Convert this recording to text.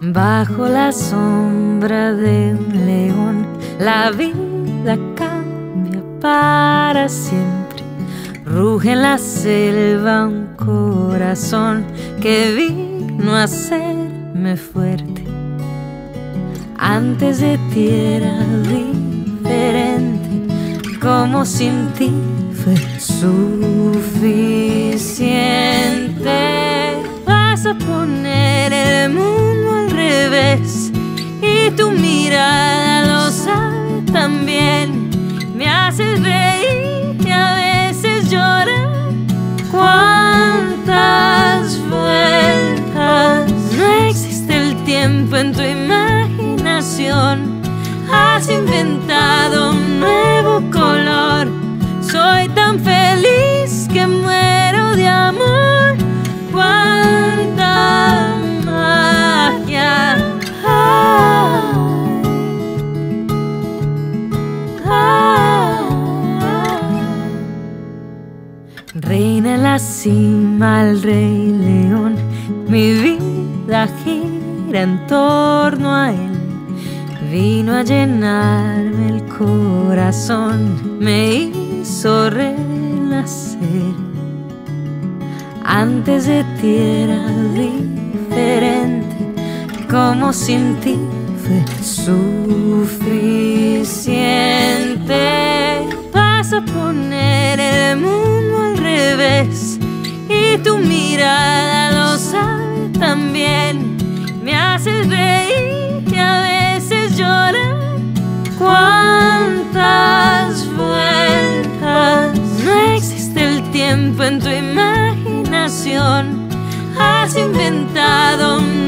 Bajo la sombra de un león, la vida cambia para siempre. Ruge en la selva un corazón que vino a hacerme fuerte. Antes de ti era diferente, como sin ti fue suficiente. También. Me haces reír y a veces llorar. ¿Cuántas vueltas? No existe el tiempo en tu imaginación. Has inventado un nuevo color. Soy tan feliz cima el rey león. Mi vida gira en torno a él. Vino a llenarme el corazón, me hizo renacer. Antes de ti era diferente, como sin ti fue suficiente. Vas a poner el mundo al revés tu mirada lo sabe también. Me haces reír y a veces llorar. ¿Cuántas vueltas? No existe el tiempo en tu imaginación. Has inventado un